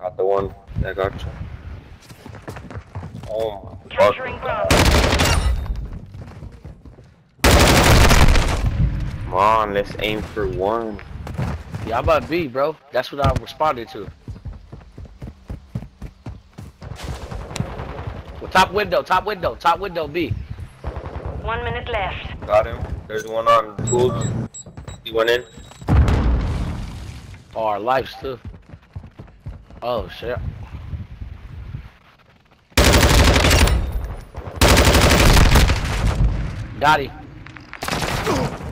Got the one that got you. Oh my Capturing. Bravo. Come on, let's aim for one. Yeah, I'm about B, bro. That's what I responded to. Well, top window, top window, top window B. One minute left. Got him. There's one on tools. He went in. Oh, our lives too. Oh shit. Got him.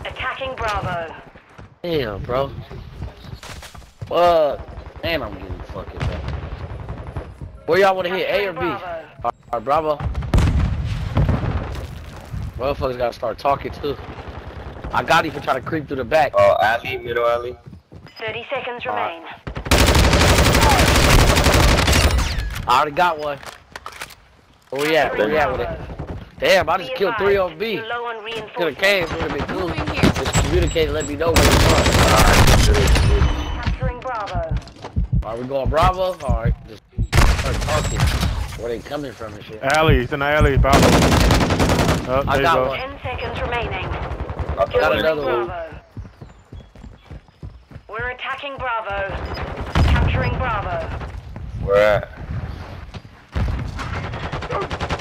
Attacking Bravo. Damn, bro. Fuck. And I'm getting fucking back. Where y'all want to hit? A or B? Bravo. Alright, Bravo. Motherfuckers gotta start talking too. I got him for trying to creep through the back. Oh, alley, middle alley. 30 seconds Uh, remain. I already got one. Where we at? Where we at with it? Damn, I just Be killed three on advised, B. you're Low on Could have reinforcements. came, would have been cool. Just communicate and let me know where you Capturing Bravo. are. Are we going Bravo? Alright, just start talking. Where they coming from and shit. Alley, it's in the alley, Bravo. Oh, I got go. one. 10 seconds remaining. Got Got another tools. one. We're attacking Bravo. Capturing Bravo. Where at?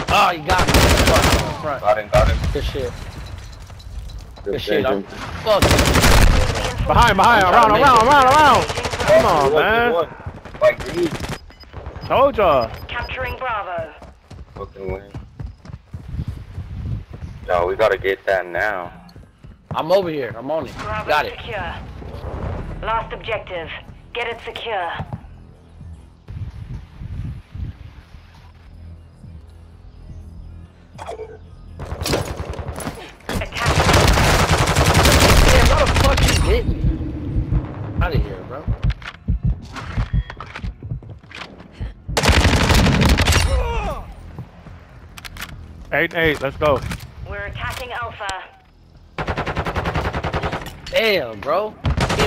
Oh, you got me. Fuck, on front. Got him, got him. Good shit. Good Good shit. I'm vision. Behind, behind, I'm around, trying around, around, around. Come on, man. Like green. Told y'all. Capturing Bravo. Fucking win. No, we gotta get that now. I'm over here. I'm on it. Bravo Got it. secure. Last objective. Get it secure. Attack. Damn, how the fuck you hit me? Out of here, bro. Eight, eight, let's go. We're attacking Alpha. Damn, bro.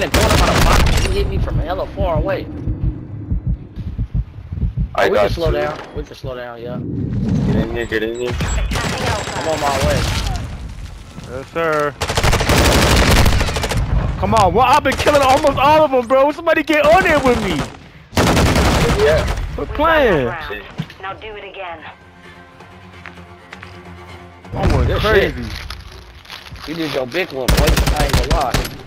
He in a corner the box. He hit me from hella far away. I Oh, we got can slow two. down. We can slow down, yeah. Get in here, get in here. Attacking I'm on my way. Yes, sir. Come on, well, I've been killing almost all of them, bro. Somebody get on there with me. Yeah. We're playing. that round. Now do it again. I went Good crazy. You did your big one, boy. I ain't gonna lie.